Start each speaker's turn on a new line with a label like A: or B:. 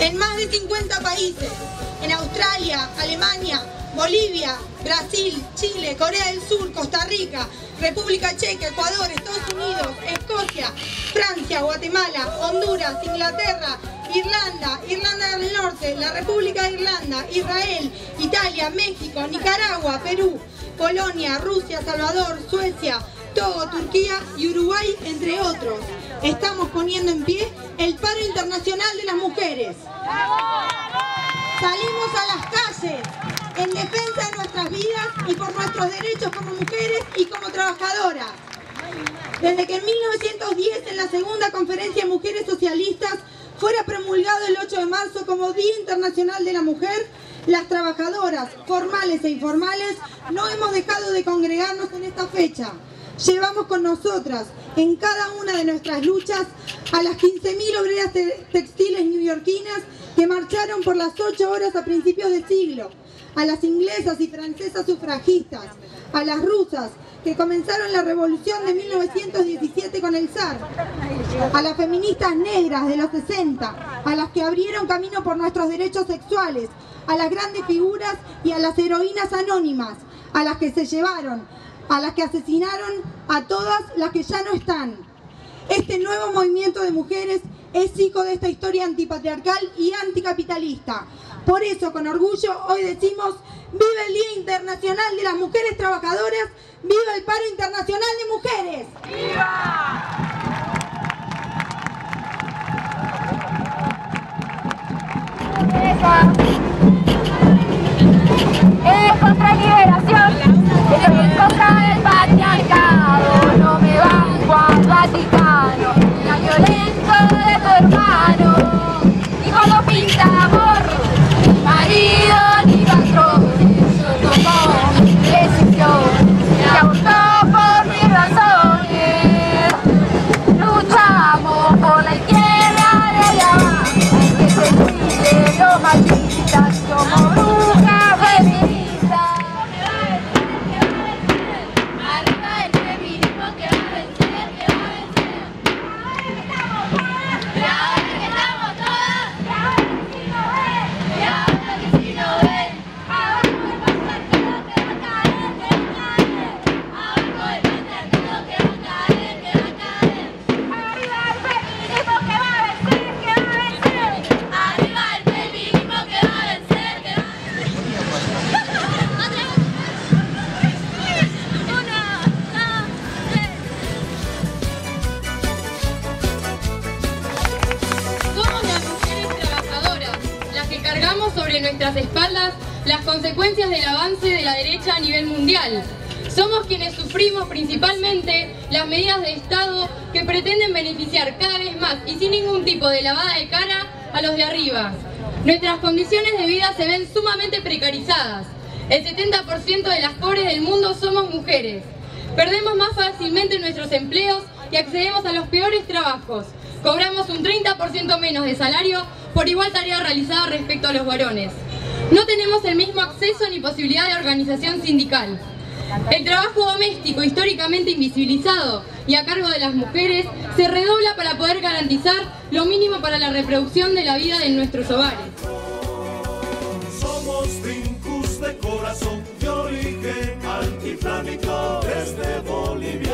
A: en más de 50 países, en Australia, Alemania, Bolivia, Brasil, Chile, Corea del Sur, Costa Rica, República Checa, Ecuador, Estados Unidos, Escocia, Francia, Guatemala, Honduras, Inglaterra, Irlanda, Irlanda del Norte, la República de Irlanda, Israel, Italia, México, Nicaragua, Perú, Polonia, Rusia, Salvador, Suecia, Togo, Turquía y Uruguay, entre otros. Estamos poniendo en pie el paro internacional de las mujeres. Salimos a las calles en defensa de nuestras vidas y por nuestros derechos como mujeres y como trabajadoras. Desde que en 1910 en la segunda conferencia de mujeres socialistas fuera promulgado el 8 de marzo como Día Internacional de la Mujer, las trabajadoras formales e informales no hemos dejado de congregarnos en esta fecha. Llevamos con nosotras en cada una de nuestras luchas a las 15.000 obreras textiles neoyorquinas que marcharon por las 8 horas a principios de siglo, a las inglesas y francesas sufragistas, a las rusas que comenzaron la revolución de 1917 con el zar, a las feministas negras de los 60, a las que abrieron camino por nuestros derechos sexuales, a las grandes figuras y a las heroínas anónimas, a las que se llevaron, a las que asesinaron, a todas las que ya no están. Este nuevo movimiento de mujeres es hijo de esta historia antipatriarcal y anticapitalista. Por eso, con orgullo, hoy decimos, viva el Día Internacional de las Mujeres Trabajadoras, viva el Paro Internacional de Mujeres. ¡Viva!
B: Como
C: cargamos sobre nuestras espaldas las consecuencias del avance de la derecha a nivel mundial. Somos quienes sufrimos principalmente las medidas de Estado que pretenden beneficiar cada vez más y sin ningún tipo de lavada de cara a los de arriba. Nuestras condiciones de vida se ven sumamente precarizadas. El 70% de las pobres del mundo somos mujeres. Perdemos más fácilmente nuestros empleos y accedemos a los peores trabajos. Cobramos un 30% menos de salario por igual tarea realizada respecto a los varones. No tenemos el mismo acceso ni posibilidad de organización sindical. El trabajo doméstico, históricamente invisibilizado y a cargo de las mujeres, se redobla para poder garantizar lo mínimo para la reproducción de la vida de nuestros hogares.
D: Somos de corazón, de origen desde Bolivia.